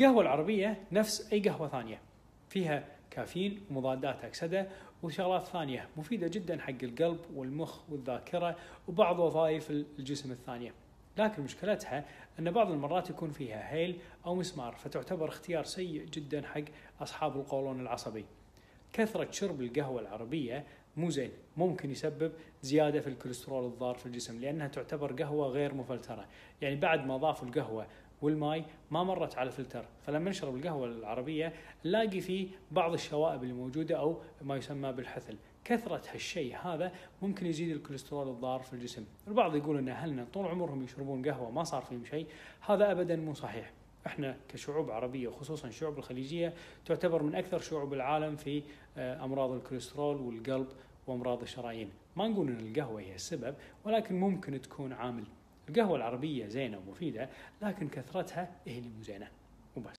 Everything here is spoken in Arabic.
القهوة العربية نفس أي قهوة ثانية. فيها كافيين ومضادات أكسدة وشغلات ثانية مفيدة جدا حق القلب والمخ والذاكرة وبعض وظائف الجسم الثانية. لكن مشكلتها أن بعض المرات يكون فيها هيل أو مسمار فتعتبر اختيار سيء جدا حق أصحاب القولون العصبي. كثرة شرب القهوة العربية مو زين ممكن يسبب زيادة في الكوليسترول الضار في الجسم لأنها تعتبر قهوة غير مفلترة. يعني بعد ما ضافوا القهوة والماي ما مرت على فلتر فلما نشرب القهوة العربية نلاقي فيه بعض الشوائب اللي موجودة أو ما يسمى بالحثل. كثرة هالشيء هذا ممكن يزيد الكوليسترول الضار في الجسم. البعض يقول أن أهلنا طول عمرهم يشربون قهوة ما صار فيهم شيء. هذا أبدا مو صحيح. إحنا كشعوب عربية وخصوصا الشعوب الخليجية تعتبر من أكثر شعوب العالم في آه، أمراض الكوليسترول والقلب وأمراض الشرايين، ما نقول إن القهوة هي السبب ولكن ممكن تكون عامل. القهوة العربية زينة ومفيدة لكن كثرتها هي اللي مو زينة وبس.